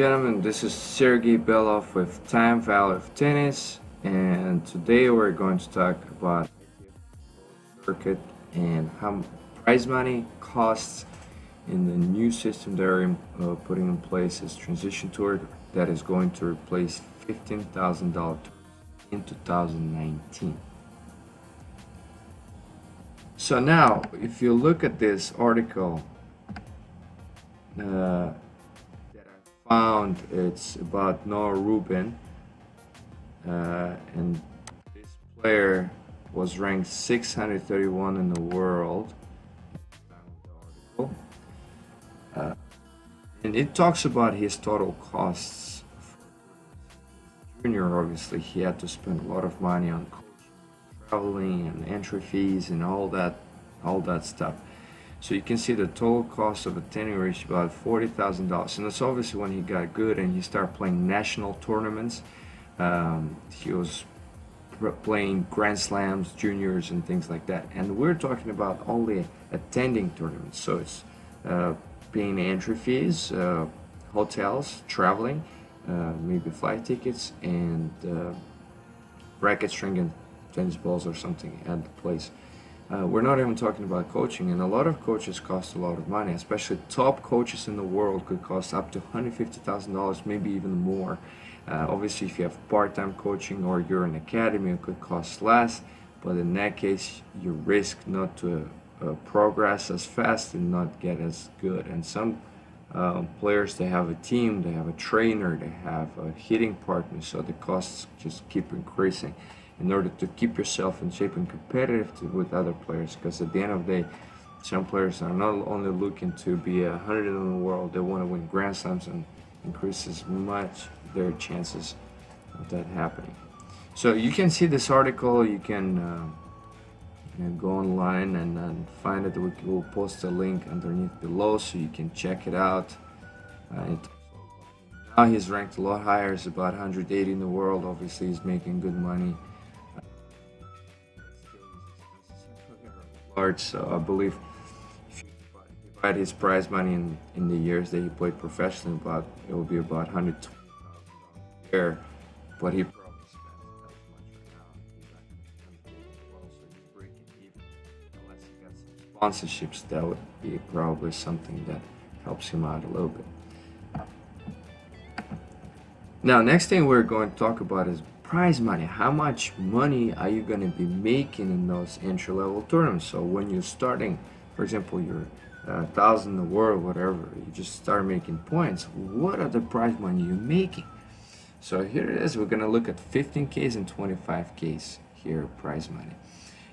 Gentlemen, this is Sergey Belov with Time Value of Tennis, and today we're going to talk about circuit and how prize money costs in the new system they're uh, putting in place is transition tour that is going to replace $15,000 in 2019. So now, if you look at this article uh, found it's about Noah Rubin, uh, and this player was ranked 631 in the world. Uh, and it talks about his total costs. Junior, obviously, he had to spend a lot of money on coaching, traveling, and entry fees, and all that, all that stuff. So you can see the total cost of attending reached about $40,000. And that's obviously when he got good and he started playing national tournaments. Um, he was playing Grand Slams, juniors, and things like that. And we're talking about only attending tournaments. So it's uh, paying entry fees, uh, hotels, traveling, uh, maybe flight tickets, and uh, racket string and tennis balls or something at the place. Uh, we're not even talking about coaching, and a lot of coaches cost a lot of money, especially top coaches in the world could cost up to $150,000, maybe even more. Uh, obviously, if you have part-time coaching or you're an academy, it could cost less, but in that case, you risk not to uh, progress as fast and not get as good. And some uh, players, they have a team, they have a trainer, they have a hitting partner, so the costs just keep increasing in order to keep yourself in shape and competitive to, with other players. Because at the end of the day, some players are not only looking to be a hundred in the world, they want to win Grand Slams and increases much their chances of that happening. So you can see this article. You can, uh, go online and, and, find it. We will post a link underneath below so you can check it out. Uh, it, now he's ranked a lot higher. He's about 180 in the world. Obviously, he's making good money. Large, so I believe if you divide his prize money in, in the years that he played professionally, about it will be about 120 a year, but he probably spends that much right now. He's he's breaking even. Unless he some sponsorships, that would be probably something that helps him out a little bit. Now, next thing we're going to talk about is prize money. How much money are you going to be making in those entry level tournaments? So when you're starting, for example, you're uh, thousand the world, whatever, you just start making points. What are the prize money you're making? So here it is. We're going to look at 15Ks and 25Ks here, prize money.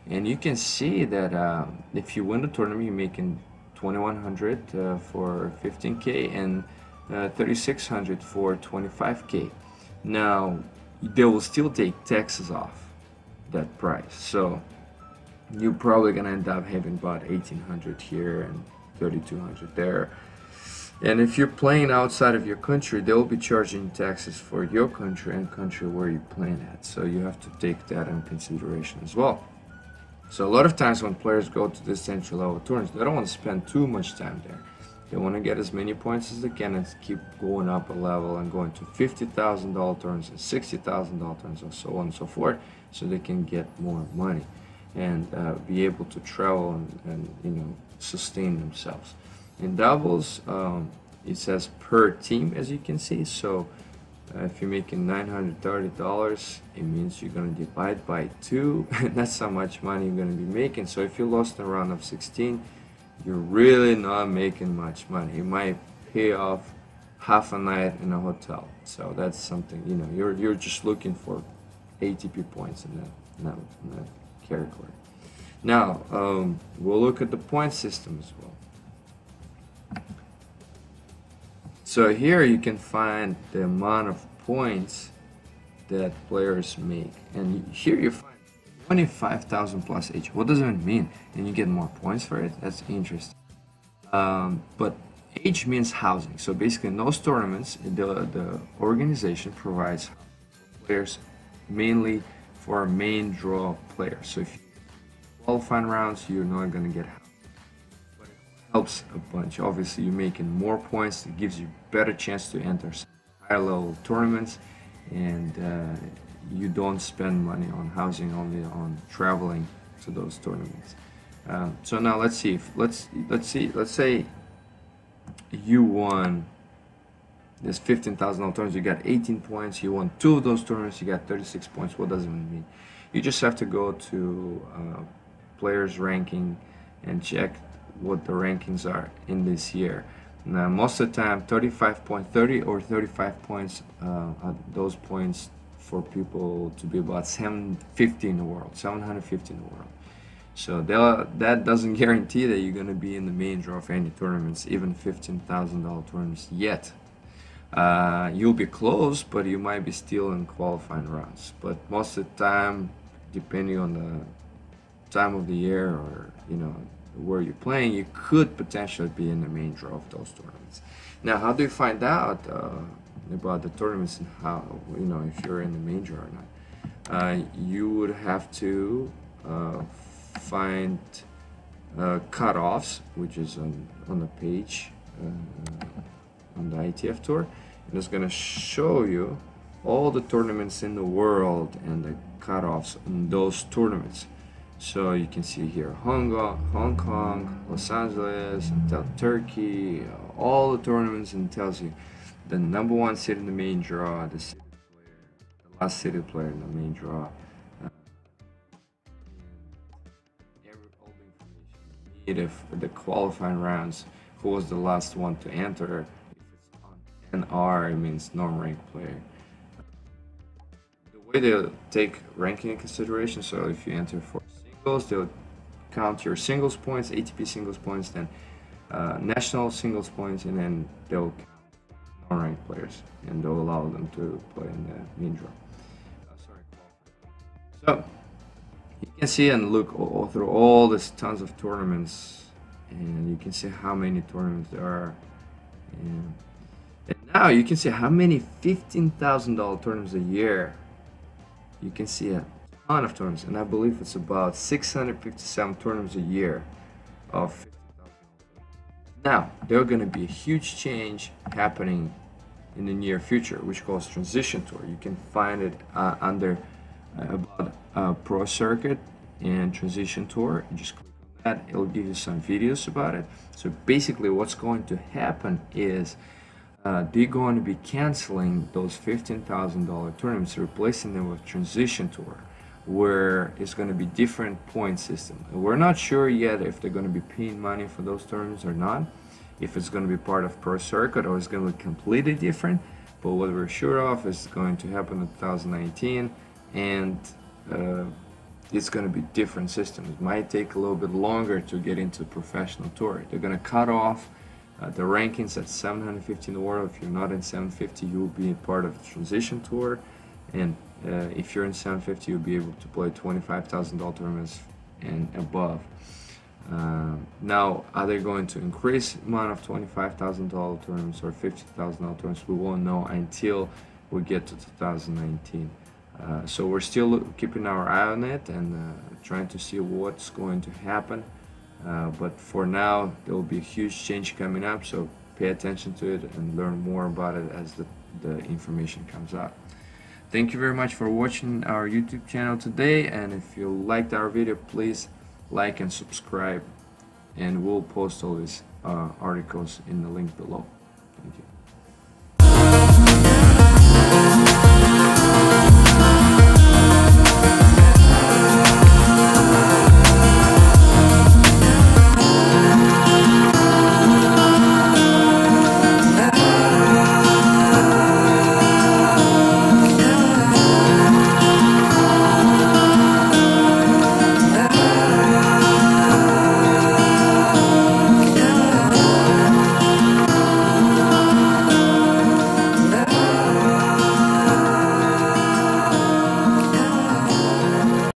And you can see that uh, if you win the tournament, you're making 2100 uh, for 15K and uh, 3600 for 25K. Now, they will still take taxes off that price. So you're probably gonna end up having about 1800 here and 3200 there. And if you're playing outside of your country, they'll be charging taxes for your country and country where you're playing at. So you have to take that in consideration as well. So a lot of times when players go to this entry level tournaments, they don't want to spend too much time there. They want to get as many points as they can and keep going up a level and going to $50,000 turns and $60,000 turns and so on and so forth so they can get more money and uh, be able to travel and, and, you know sustain themselves. In doubles, um, it says per team as you can see. So uh, if you're making $930, it means you're going to divide by two. and That's how much money you're going to be making. So if you lost a round of 16, you're really not making much money. You might pay off half a night in a hotel. So that's something, you know, you're, you're just looking for ATP points in that, in that, in that category. Now, um, we'll look at the point system as well. So here you can find the amount of points that players make. And here you find 25,000 plus each. What does that mean? And you get more points for it? That's interesting. Um, but H means housing. So basically, in those tournaments, the, the organization provides players mainly for main draw players. So if you qualifying rounds, you're not going to get housing. But it helps a bunch. Obviously, you're making more points. It gives you better chance to enter higher level tournaments, and uh, you don't spend money on housing, only on traveling to those tournaments. Um, so now let's see. If, let's let's see. Let's say you won this 15,000 tournaments. You got 18 points. You won two of those tournaments. You got 36 points. What does it mean? You just have to go to uh, players ranking and check what the rankings are in this year. Now, most of the time, 35.30 or 35 points, uh, those points for people to be about 750 in the world, 750 in the world. So that doesn't guarantee that you're going to be in the main draw of any tournaments, even $15,000 tournaments yet. Uh, you'll be close, but you might be still in qualifying rounds. But most of the time, depending on the time of the year or you know where you're playing, you could potentially be in the main draw of those tournaments. Now, how do you find out uh, about the tournaments and how you know if you're in the major or not? Uh, you would have to uh, find uh, cutoffs, which is on on the page uh, on the ITF tour, and it's to show you all the tournaments in the world and the cutoffs in those tournaments. So you can see here Hong Kong, Hong Kong Los Angeles, Turkey, all the tournaments, and tells you the number one seed in the main draw, the player, the last seeded player in the main draw. Uh, the if the qualifying rounds, who was the last one to enter. If it's on NR, it means non-ranked player The way they take ranking in consideration. So if you enter for singles, they'll count your singles points, ATP singles points, then uh, national singles points, and then they'll count non-ranked players, and they'll allow them to play in the main draw. Uh, so you can see and look all, through all these tons of tournaments, and you can see how many tournaments there are. And, and now you can see how many $15,000 tournaments a year. You can see a ton of tournaments, and I believe it's about 657 tournaments a year of 50,000. Now, there are going to be a huge change happening in the near future, which calls Transition Tour. You can find it uh, under uh, about uh, Pro Circuit and Transition Tour. You just click on that, it'll give you some videos about it. So basically, what's going to happen is uh, they're going to be canceling those $15,000 tournaments, replacing them with Transition Tour where it's going to be different point system. We're not sure yet if they're going to be paying money for those tournaments or not, if it's going to be part of Pro Circuit or it's going to be completely different. But what we're sure of is going to happen in 2019 and uh, it's going to be different system. It might take a little bit longer to get into professional tour. They're going to cut off uh, the rankings at 750 in the world. If you're not in 750, you will be part of the transition tour and uh, if you're in 750 you'll be able to play $25,000 tournaments and above. Uh, now are they going to increase amount of $25,000 tournaments or $50,000 tournaments we won't know until we get to 2019 uh, so we're still keeping our eye on it and uh, trying to see what's going to happen. Uh, but for now there will be a huge change coming up so pay attention to it and learn more about it as the, the information comes out Thank you very much for watching our YouTube channel today and if you liked our video please like and subscribe and we'll post all these uh, articles in the link below. Thank you.